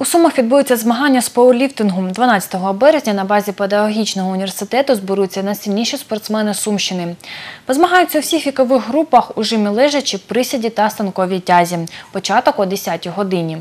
У Сумах відбудуться змагання з пауерліфтингу. 12 березня на базі педагогічного університету зберуться найсильніші спортсмени Сумщини. Позмагаються у всіх вікових групах у жимі лежачі, присіді та станковій тязі. Початок о 10 годині.